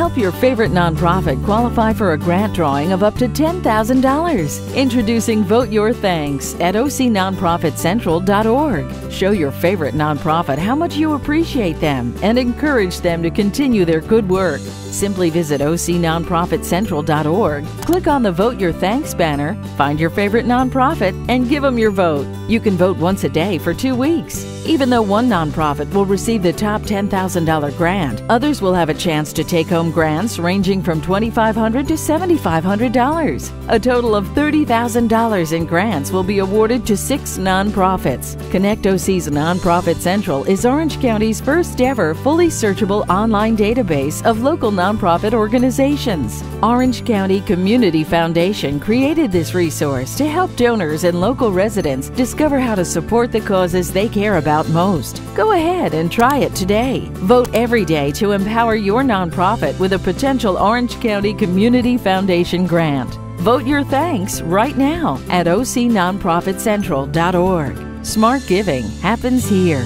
Help your favorite nonprofit qualify for a grant drawing of up to $10,000. Introducing Vote Your Thanks at ocnonprofitcentral.org. Show your favorite nonprofit how much you appreciate them and encourage them to continue their good work. Simply visit ocnonprofitcentral.org, click on the Vote Your Thanks banner, find your favorite nonprofit, and give them your vote. You can vote once a day for two weeks. Even though one nonprofit will receive the top $10,000 grant, others will have a chance to take home grants ranging from $2,500 to $7,500. A total of $30,000 in grants will be awarded to six nonprofits. Connect OC's Nonprofit Central is Orange County's first ever fully searchable online database of local nonprofit organizations. Orange County Community Foundation created this resource to help donors and local residents discover how to support the causes they care about most. Go ahead and try it today. Vote every day to empower your nonprofit with a potential Orange County Community Foundation grant. Vote your thanks right now at ocnonprofitcentral.org. Smart giving happens here.